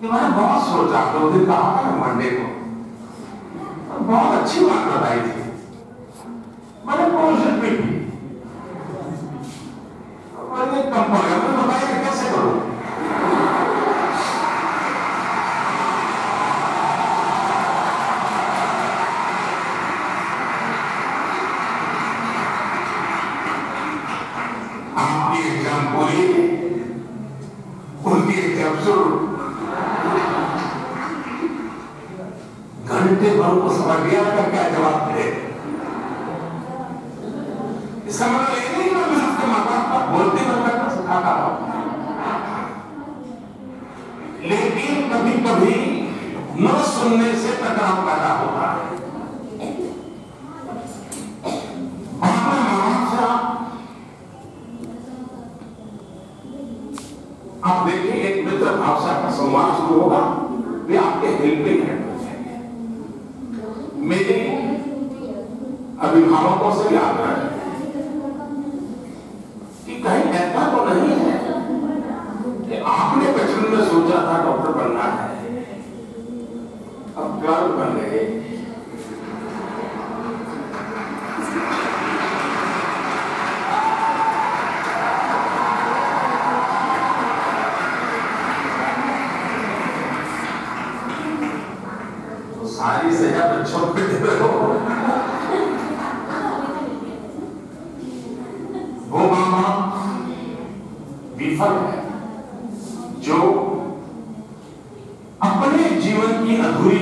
कि मैंने बहुत सोचा दो दिन कहा था मंडे को? बहुत अच्छी बात बताई थी। मैंने कोशिश भी की? मैंने कम पड़ गया मैंने बताया कैसे करूँ? आपकी एग्ज़ाम पूरी उनकी एग्ज़ाम शुरू। घंटे भर को समझ गया का क्या जवाब दे। इसका ये नहीं कि मैं आपके माता बोलते हुए मैं तो हूँ। लेकिन कभी कभी न सुनने से टकराव पैदा होता है अपने माँ से आप आप देखिए, एक मित्र से आपका संवाद शुरू होगा। वे आपके हेल्पिंग हैंड हो। मेरे अभिभावकों से भी आग्रह है कि कहीं ऐसा तो नहीं है कि आपने बचपन में सोचा था डॉक्टर बनना है। अब गर्व बन गए। सारी सजा बच्चों को दे दो वो मामा विफल है, जो अपने जीवन की अधूरी